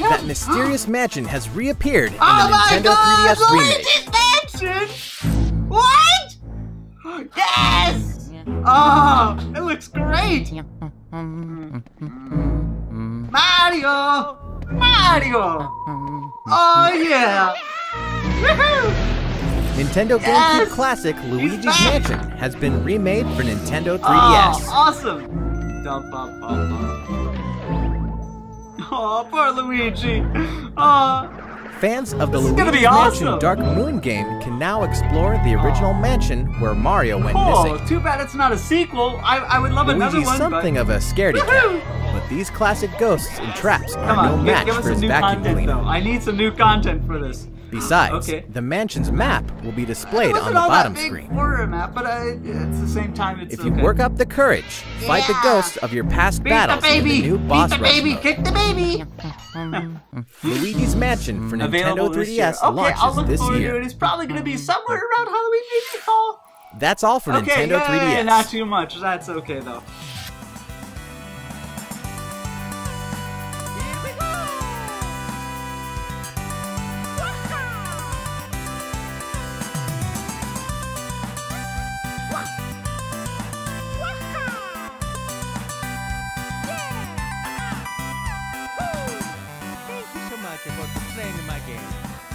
that mysterious mansion has reappeared in Oh the Nintendo god! 3DS remake. Mansion! What? Yes! Oh, it looks great! Mario! Mario! Oh yeah! Woohoo! Nintendo GameCube classic Luigi's! Mansion has been remade for Nintendo 3DS. Oh, awesome! Dum, bum, bum. Oh, poor Luigi. Oh, Fans of the This is gonna Luigi's be Mansion. Dark Moon game can now explore the original mansion where Mario went oh, missing. too bad it's not a sequel. I, I would love another Luigi's one. something but... of a scaredy cat, but these classic ghosts and traps are Come no on, give, match for his new vacuum content cleaner. though. I need some new content for this. Besides, Okay. the mansion's map will be displayed on the all bottom that big screen. horror map, but uh, at the same time, it's If you okay. work up the courage, fight the ghosts of your past Beat the battles in baby! the new Beat boss the rush baby! Kick the baby! Luigi's Mansion for Available Nintendo this year. 3DS Okay, I'll launches look this forward to year. it. It's probably going to be somewhere around Halloween, maybe fall. That's all for Okay, Nintendo yeah, 3DS. not too much. That's okay though. playing in my game.